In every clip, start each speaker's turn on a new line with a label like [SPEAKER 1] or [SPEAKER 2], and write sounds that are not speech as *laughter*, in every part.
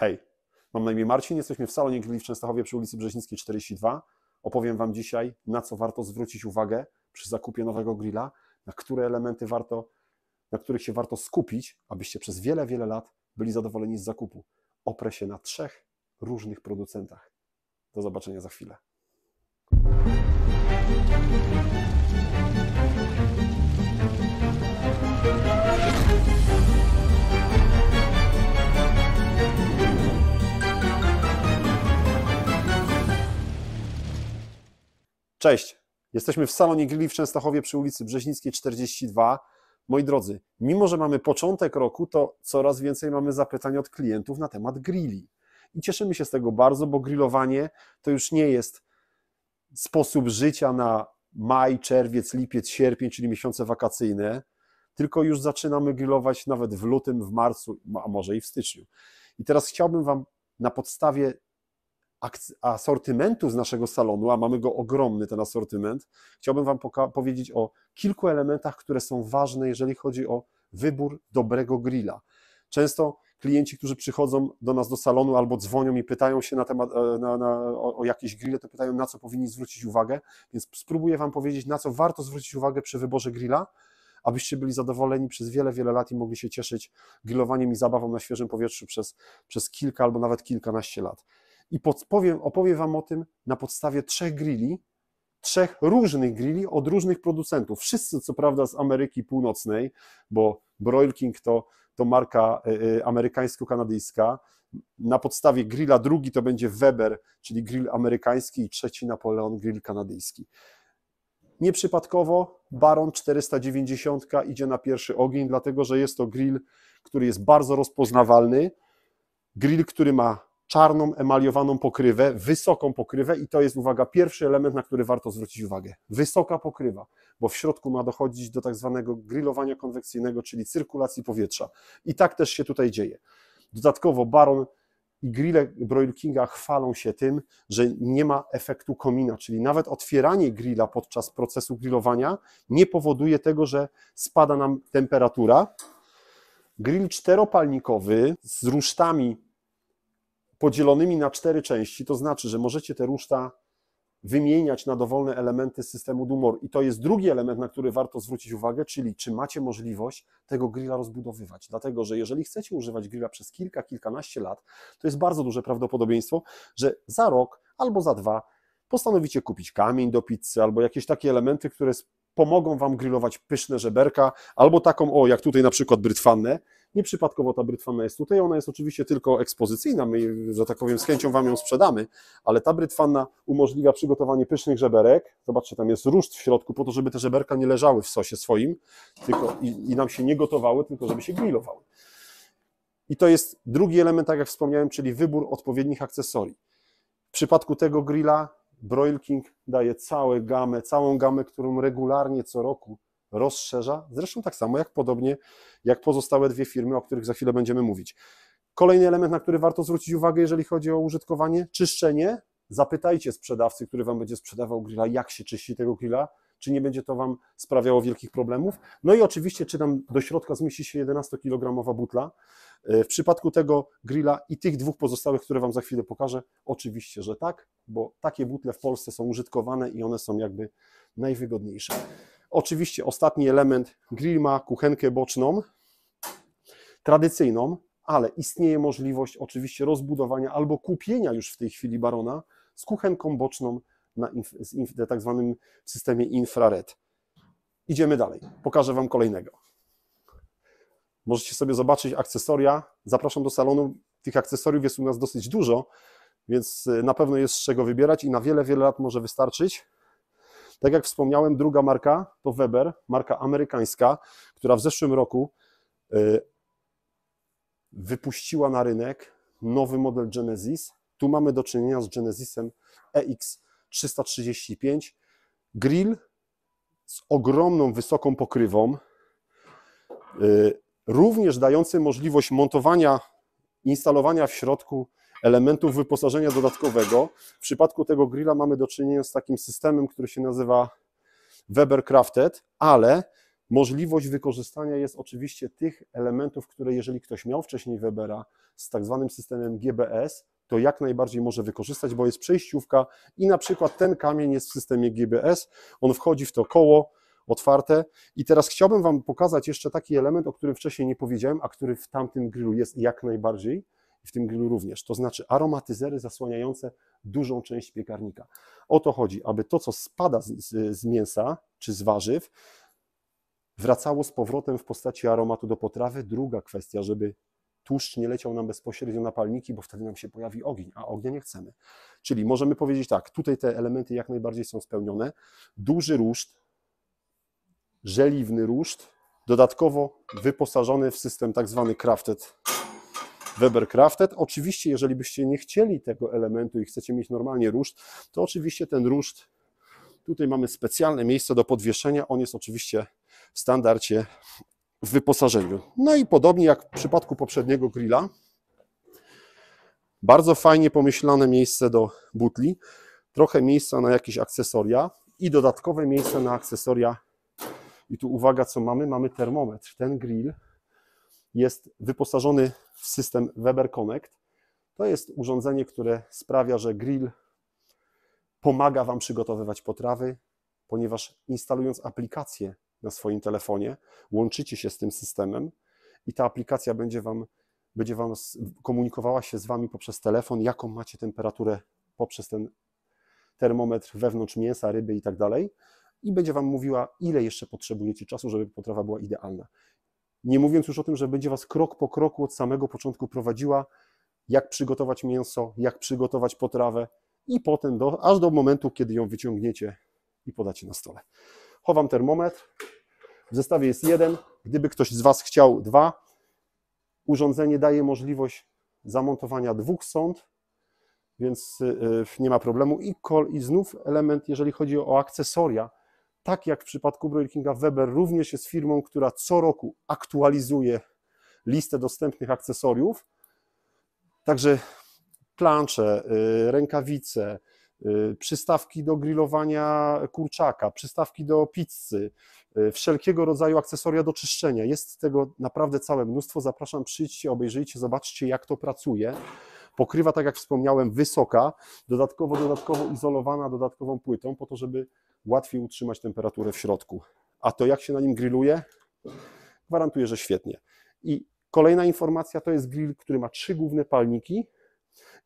[SPEAKER 1] Hej, mam na imię Marcin, jesteśmy w salonie grilli w Częstochowie przy ulicy Brzezińskiej 42. Opowiem Wam dzisiaj, na co warto zwrócić uwagę przy zakupie nowego grilla, na które elementy warto, na których się warto skupić, abyście przez wiele, wiele lat byli zadowoleni z zakupu. Oprę się na trzech różnych producentach. Do zobaczenia za chwilę. Cześć, jesteśmy w salonie grilli w Częstochowie przy ulicy Brzeźnickiej 42. Moi drodzy, mimo że mamy początek roku, to coraz więcej mamy zapytań od klientów na temat grilli. I cieszymy się z tego bardzo, bo grillowanie to już nie jest sposób życia na maj, czerwiec, lipiec, sierpień, czyli miesiące wakacyjne, tylko już zaczynamy grillować nawet w lutym, w marcu, a może i w styczniu. I teraz chciałbym Wam na podstawie asortymentu z naszego salonu, a mamy go ogromny, ten asortyment, chciałbym Wam powiedzieć o kilku elementach, które są ważne, jeżeli chodzi o wybór dobrego grilla. Często klienci, którzy przychodzą do nas do salonu albo dzwonią i pytają się na temat, e, na, na, o, o jakieś grille, to pytają, na co powinni zwrócić uwagę, więc spróbuję Wam powiedzieć, na co warto zwrócić uwagę przy wyborze grilla, abyście byli zadowoleni przez wiele, wiele lat i mogli się cieszyć grillowaniem i zabawą na świeżym powietrzu przez, przez kilka albo nawet kilkanaście lat i podpowiem, opowiem Wam o tym na podstawie trzech grilli, trzech różnych grilli od różnych producentów. Wszyscy, co prawda, z Ameryki Północnej, bo Broil King to, to marka y, amerykańsko-kanadyjska. Na podstawie grilla drugi to będzie Weber, czyli grill amerykański, i trzeci Napoleon, grill kanadyjski. Nieprzypadkowo Baron 490 idzie na pierwszy ogień, dlatego że jest to grill, który jest bardzo rozpoznawalny. Grill, który ma czarną, emaliowaną pokrywę, wysoką pokrywę i to jest, uwaga, pierwszy element, na który warto zwrócić uwagę. Wysoka pokrywa, bo w środku ma dochodzić do tak zwanego grillowania konwekcyjnego, czyli cyrkulacji powietrza. I tak też się tutaj dzieje. Dodatkowo Baron i grille Broil Kinga chwalą się tym, że nie ma efektu komina, czyli nawet otwieranie grilla podczas procesu grillowania nie powoduje tego, że spada nam temperatura. Grill czteropalnikowy z rusztami podzielonymi na cztery części, to znaczy, że możecie te ruszta wymieniać na dowolne elementy systemu Dumor. I to jest drugi element, na który warto zwrócić uwagę, czyli czy macie możliwość tego grilla rozbudowywać. Dlatego, że jeżeli chcecie używać grilla przez kilka, kilkanaście lat, to jest bardzo duże prawdopodobieństwo, że za rok albo za dwa postanowicie kupić kamień do pizzy albo jakieś takie elementy, które pomogą Wam grillować pyszne żeberka, albo taką, o, jak tutaj na przykład brytwannę. Nieprzypadkowo ta brytwanna jest tutaj, ona jest oczywiście tylko ekspozycyjna, my, że tak powiem, z chęcią Wam ją sprzedamy, ale ta brytwanna umożliwia przygotowanie pysznych żeberek. Zobaczcie, tam jest ruszt w środku, po to, żeby te żeberka nie leżały w sosie swoim tylko, i, i nam się nie gotowały, tylko żeby się grillowały. I to jest drugi element, tak jak wspomniałem, czyli wybór odpowiednich akcesorii. W przypadku tego grilla Broil King daje całą gamę, całą gamę, którą regularnie co roku rozszerza, zresztą tak samo jak podobnie jak pozostałe dwie firmy, o których za chwilę będziemy mówić. Kolejny element, na który warto zwrócić uwagę, jeżeli chodzi o użytkowanie, czyszczenie. Zapytajcie sprzedawcy, który Wam będzie sprzedawał grilla, jak się czyści tego grilla, czy nie będzie to Wam sprawiało wielkich problemów. No i oczywiście, czy tam do środka zmieści się 11-kilogramowa butla. E, w przypadku tego grilla i tych dwóch pozostałych, które Wam za chwilę pokażę, oczywiście, że tak, bo takie butle w Polsce są użytkowane i one są jakby najwygodniejsze. Oczywiście ostatni element, grill ma kuchenkę boczną, tradycyjną, ale istnieje możliwość oczywiście rozbudowania albo kupienia już w tej chwili Barona z kuchenką boczną na tak zwanym systemie infrared. Idziemy dalej. Pokażę Wam kolejnego. Możecie sobie zobaczyć akcesoria. Zapraszam do salonu. Tych akcesoriów jest u nas dosyć dużo, więc y, na pewno jest z czego wybierać i na wiele, wiele lat może wystarczyć. Tak jak wspomniałem, druga marka to Weber, marka amerykańska, która w zeszłym roku y, wypuściła na rynek nowy model Genesis. Tu mamy do czynienia z Genesisem EX335. Grill z ogromną, wysoką pokrywą, y, również dający możliwość montowania, instalowania w środku elementów wyposażenia dodatkowego. W przypadku tego grilla mamy do czynienia z takim systemem, który się nazywa Weber Crafted, ale Możliwość wykorzystania jest oczywiście tych elementów, które jeżeli ktoś miał wcześniej Webera z tak zwanym systemem GBS, to jak najbardziej może wykorzystać, bo jest przejściówka i na przykład ten kamień jest w systemie GBS, on wchodzi w to koło otwarte. I teraz chciałbym Wam pokazać jeszcze taki element, o którym wcześniej nie powiedziałem, a który w tamtym grillu jest jak najbardziej i w tym grillu również, to znaczy aromatyzery zasłaniające dużą część piekarnika. O to chodzi, aby to, co spada z, z, z mięsa czy z warzyw, wracało z powrotem w postaci aromatu do potrawy. Druga kwestia, żeby tłuszcz nie leciał nam bezpośrednio na palniki, bo wtedy nam się pojawi ogień, a ognia nie chcemy. Czyli możemy powiedzieć tak, tutaj te elementy jak najbardziej są spełnione. Duży ruszt, żeliwny ruszt, dodatkowo wyposażony w system tak zwany crafted, Weber crafted. Oczywiście, jeżeli byście nie chcieli tego elementu i chcecie mieć normalnie ruszt, to oczywiście ten ruszt, tutaj mamy specjalne miejsce do podwieszenia, on jest oczywiście w standardzie w wyposażeniu. No i podobnie jak w przypadku poprzedniego grilla, bardzo fajnie pomyślane miejsce do butli, trochę miejsca na jakieś akcesoria i dodatkowe miejsce na akcesoria. I tu uwaga, co mamy? Mamy termometr. Ten grill jest wyposażony w system Weber Connect. To jest urządzenie, które sprawia, że grill pomaga Wam przygotowywać potrawy, ponieważ instalując aplikację na swoim telefonie, łączycie się z tym systemem i ta aplikacja będzie Wam, będzie wam komunikowała się z Wami poprzez telefon, jaką macie temperaturę poprzez ten termometr wewnątrz mięsa, ryby i tak dalej i będzie Wam mówiła, ile jeszcze potrzebujecie czasu, żeby potrawa była idealna. Nie mówiąc już o tym, że będzie Was krok po kroku od samego początku prowadziła, jak przygotować mięso, jak przygotować potrawę i potem do, aż do momentu, kiedy ją wyciągniecie i podacie na stole. Chowam termometr. W zestawie jest jeden. Gdyby ktoś z Was chciał dwa, urządzenie daje możliwość zamontowania dwóch sond, więc y, y, nie ma problemu. I, kol, i znów element, jeżeli chodzi o akcesoria, tak jak w przypadku Broiler Kinga, Weber również jest firmą, która co roku aktualizuje listę dostępnych akcesoriów. Także plancze, y, rękawice, Y, przystawki do grillowania kurczaka, przystawki do pizzy, y, wszelkiego rodzaju akcesoria do czyszczenia. Jest tego naprawdę całe mnóstwo. Zapraszam, przyjdźcie, obejrzyjcie, zobaczcie, jak to pracuje. Pokrywa, tak jak wspomniałem, wysoka, dodatkowo, dodatkowo izolowana dodatkową płytą, po to, żeby łatwiej utrzymać temperaturę w środku. A to, jak się na nim grilluje, gwarantuję, że świetnie. I kolejna informacja to jest grill, który ma trzy główne palniki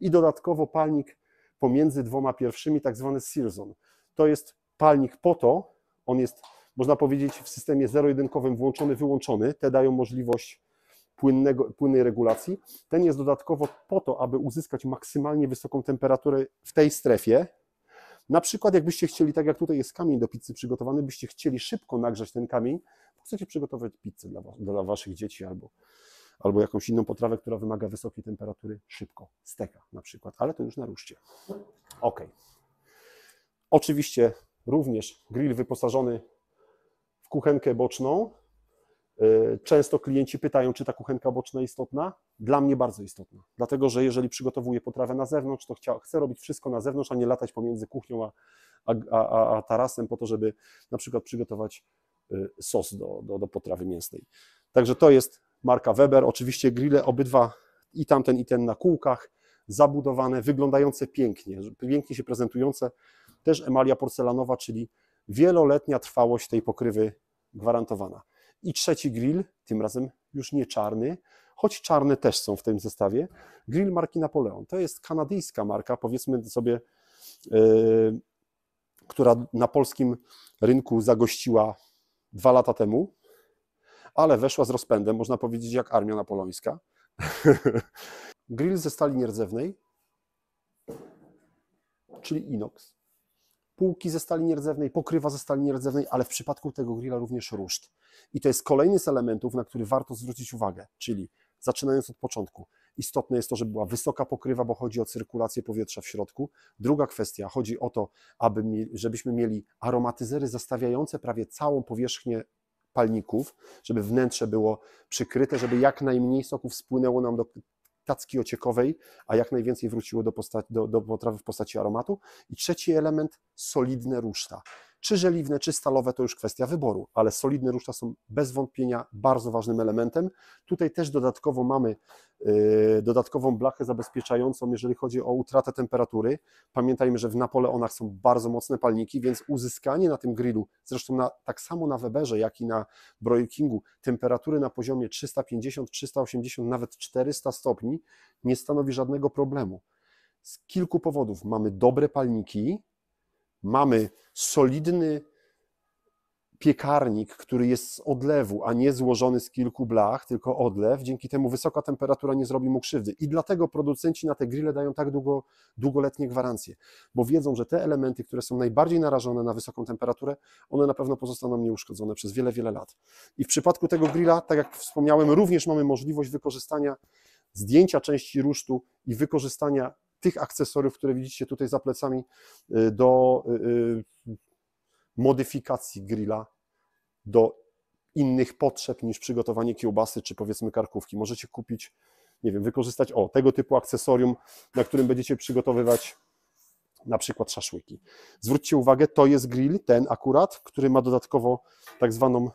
[SPEAKER 1] i dodatkowo palnik pomiędzy dwoma pierwszymi, tak zwany Searzon. To jest palnik po to, on jest, można powiedzieć, w systemie zero-jedynkowym włączony, wyłączony. Te dają możliwość płynnego, płynnej regulacji. Ten jest dodatkowo po to, aby uzyskać maksymalnie wysoką temperaturę w tej strefie. Na przykład, jakbyście chcieli, tak jak tutaj jest kamień do pizzy przygotowany, byście chcieli szybko nagrzać ten kamień, bo chcecie przygotować pizzę dla, dla waszych dzieci albo albo jakąś inną potrawę, która wymaga wysokiej temperatury szybko, steka na przykład, ale to już na ruszcie. Ok. Oczywiście również grill wyposażony w kuchenkę boczną. Y, często klienci pytają, czy ta kuchenka boczna istotna. Dla mnie bardzo istotna, dlatego że jeżeli przygotowuję potrawę na zewnątrz, to chcę robić wszystko na zewnątrz, a nie latać pomiędzy kuchnią a, a, a, a tarasem po to, żeby na przykład przygotować y, sos do, do, do potrawy mięsnej. Także to jest marka Weber. Oczywiście grille obydwa, i tamten, i ten na kółkach, zabudowane, wyglądające pięknie, pięknie się prezentujące. Też emalia porcelanowa, czyli wieloletnia trwałość tej pokrywy gwarantowana. I trzeci grill, tym razem już nie czarny, choć czarne też są w tym zestawie, grill marki Napoleon. To jest kanadyjska marka, powiedzmy sobie, yy, która na polskim rynku zagościła dwa lata temu ale weszła z rozpędem, można powiedzieć, jak armia napoleońska. *laughs* Grill ze stali nierdzewnej, czyli inox. Półki ze stali nierdzewnej, pokrywa ze stali nierdzewnej, ale w przypadku tego grilla również ruszt. I to jest kolejny z elementów, na który warto zwrócić uwagę, czyli zaczynając od początku. Istotne jest to, żeby była wysoka pokrywa, bo chodzi o cyrkulację powietrza w środku. Druga kwestia, chodzi o to, aby, żebyśmy mieli aromatyzery zastawiające prawie całą powierzchnię palników, żeby wnętrze było przykryte, żeby jak najmniej soków spłynęło nam do tacki ociekowej, a jak najwięcej wróciło do, do, do potrawy w postaci aromatu. I trzeci element, solidne ruszta, Czy żeliwne, czy stalowe to już kwestia wyboru, ale solidne ruszta są bez wątpienia bardzo ważnym elementem. Tutaj też dodatkowo mamy yy, dodatkową blachę zabezpieczającą, jeżeli chodzi o utratę temperatury. Pamiętajmy, że w Napoleonach są bardzo mocne palniki, więc uzyskanie na tym grillu, zresztą na, tak samo na Weberze, jak i na Broil Kingu, temperatury na poziomie 350, 380, nawet 400 stopni nie stanowi żadnego problemu. Z kilku powodów mamy dobre palniki, mamy solidny piekarnik, który jest z odlewu, a nie złożony z kilku blach, tylko odlew. Dzięki temu wysoka temperatura nie zrobi mu krzywdy. I dlatego producenci na te grille dają tak długo, długoletnie gwarancje, bo wiedzą, że te elementy, które są najbardziej narażone na wysoką temperaturę, one na pewno pozostaną nieuszkodzone przez wiele, wiele lat. I w przypadku tego grilla, tak jak wspomniałem, również mamy możliwość wykorzystania zdjęcia części rusztu i wykorzystania tych akcesoriów, które widzicie tutaj za plecami y, do y, y, modyfikacji grilla, do innych potrzeb niż przygotowanie kiełbasy czy powiedzmy karkówki. Możecie kupić, nie wiem, wykorzystać o tego typu akcesorium, na którym będziecie przygotowywać na przykład szaszłyki. Zwróćcie uwagę, to jest grill, ten akurat, który ma dodatkowo tak zwaną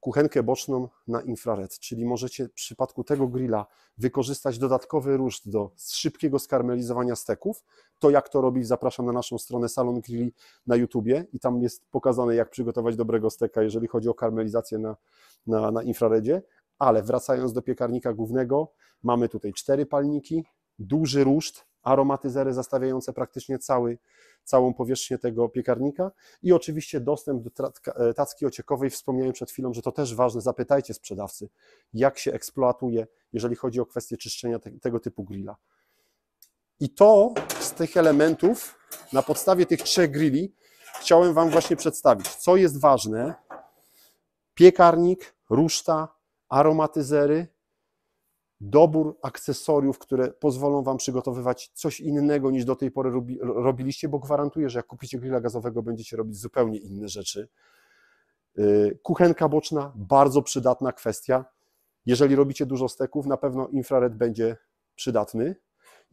[SPEAKER 1] kuchenkę boczną na infrared, czyli możecie w przypadku tego grilla wykorzystać dodatkowy ruszt do szybkiego skarmelizowania steków. To jak to robić, zapraszam na naszą stronę Salon Grilli na YouTubie i tam jest pokazane jak przygotować dobrego steka, jeżeli chodzi o karmelizację na, na, na infraredzie. Ale wracając do piekarnika głównego, mamy tutaj cztery palniki, duży ruszt, aromatyzery zastawiające praktycznie cały, całą powierzchnię tego piekarnika i oczywiście dostęp do e, tacki ociekowej. Wspomniałem przed chwilą, że to też ważne. Zapytajcie sprzedawcy, jak się eksploatuje, jeżeli chodzi o kwestię czyszczenia te, tego typu grilla. I to z tych elementów, na podstawie tych trzech grilli, chciałem Wam właśnie przedstawić, co jest ważne. Piekarnik, ruszta, aromatyzery, dobór akcesoriów, które pozwolą Wam przygotowywać coś innego niż do tej pory robi, robiliście, bo gwarantuję, że jak kupicie grilla gazowego, będziecie robić zupełnie inne rzeczy. Y, kuchenka boczna, bardzo przydatna kwestia. Jeżeli robicie dużo steków, na pewno infrared będzie przydatny.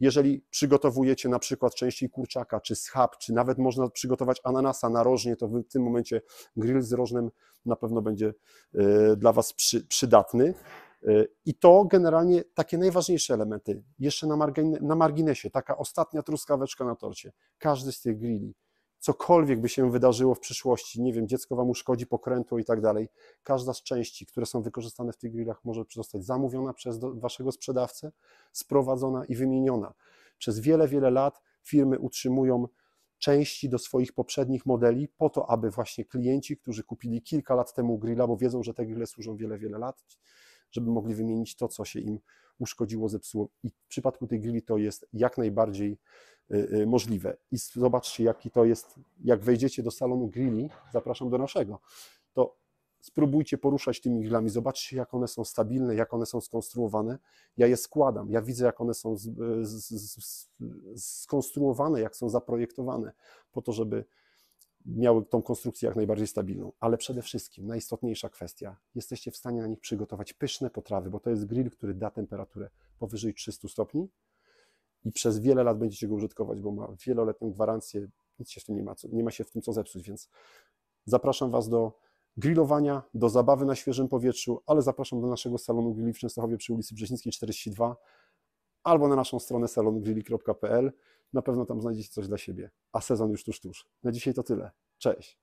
[SPEAKER 1] Jeżeli przygotowujecie na przykład częściej kurczaka, czy schab, czy nawet można przygotować ananasa narożnie, to w tym momencie grill z rożnem na pewno będzie y, dla Was przy, przydatny. Y, I to generalnie takie najważniejsze elementy. Jeszcze na, margine, na marginesie, taka ostatnia truskaweczka na torcie. Każdy z tych grilli, cokolwiek by się wydarzyło w przyszłości, nie wiem, dziecko wam uszkodzi pokrętło i tak dalej, każda z części, które są wykorzystane w tych grillach może zostać zamówiona przez do, waszego sprzedawcę, sprowadzona i wymieniona. Przez wiele, wiele lat firmy utrzymują części do swoich poprzednich modeli po to, aby właśnie klienci, którzy kupili kilka lat temu grilla, bo wiedzą, że te grille służą wiele, wiele lat, żeby mogli wymienić to, co się im uszkodziło, zepsuło. I w przypadku tej grilli to jest jak najbardziej y, y, możliwe. I zobaczcie, jaki to jest, jak wejdziecie do salonu grilli, zapraszam do naszego, to spróbujcie poruszać tymi grillami, zobaczcie, jak one są stabilne, jak one są skonstruowane. Ja je składam, ja widzę, jak one są skonstruowane, jak są zaprojektowane, po to, żeby miały tą konstrukcję jak najbardziej stabilną. Ale przede wszystkim, najistotniejsza kwestia, jesteście w stanie na nich przygotować pyszne potrawy, bo to jest grill, który da temperaturę powyżej 300 stopni i przez wiele lat będziecie go użytkować, bo ma wieloletnią gwarancję, nic się w tym nie ma, nie ma się w tym co zepsuć, więc zapraszam Was do grillowania, do zabawy na świeżym powietrzu, ale zapraszam do naszego salonu grilli w Częstochowie przy ulicy Brzezińskiej 42 albo na naszą stronę salongrilli.pl na pewno tam znajdziecie coś dla siebie. A sezon już tuż, tuż. Na dzisiaj to tyle. Cześć.